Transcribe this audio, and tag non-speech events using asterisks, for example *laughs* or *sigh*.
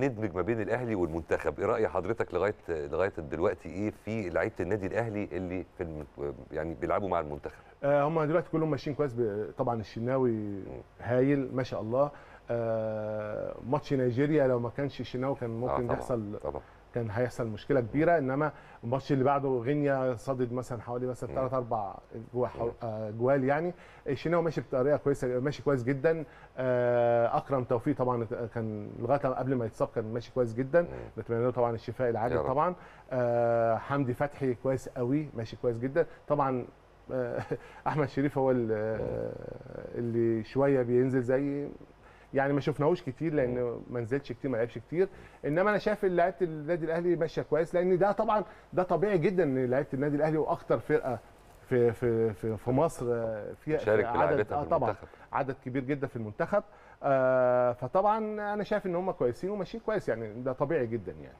ندمج ما بين الأهلي والمنتخب. إيه رأي حضرتك لغايه لغاية دلوقتي إيه في لعيبة النادي الأهلي اللي في الم... يعني بيلعبوا مع المنتخب؟ آه هم دلوقتي كلهم ماشيين كويس ب- طبعا الشناوي هايل ما شاء الله. آه ماتش نيجيريا لو ما كانش الشناوي كان ممكن طبعاً، يحصل طبعا. كان هيحصل مشكلة كبيرة إنما الماتش اللي بعده غينيا صدد مثلا حوالي مثلا. ثلاث أربع جوا مم. آه، جوال يعني. الشناوي ماشي بطريقة كويسة ماشي كويس جدا. آه، أكرم توفيق طبعا كان لغاية قبل ما يتصاب كان ماشي كويس جدا. نتمنى له طبعا الشفاء العاجل. طبعا. آه، حمدي فتحي كويس قوي ماشي كويس جدا. طبعا *laughs* أحمد شريف هو ال- اللي شوية بينزل زي يعني ما شفناهوش كتير لأن ما نزلش كتير ما لعبش كتير. إنما أنا شايف إن لعيبة النادي الأهلي ماشية كويس لأن ده طبعا ده طبيعي جدا إن لعيبة النادي الأهلي وأكتر فرقة في في في, في مصر آه، فيها شارك عدد آه في طبعا عدد كبير جدا في المنتخب. آه فطبعا أنا شايف إن هم كويسين وماشيين كويس يعني ده طبيعي جدا يعني.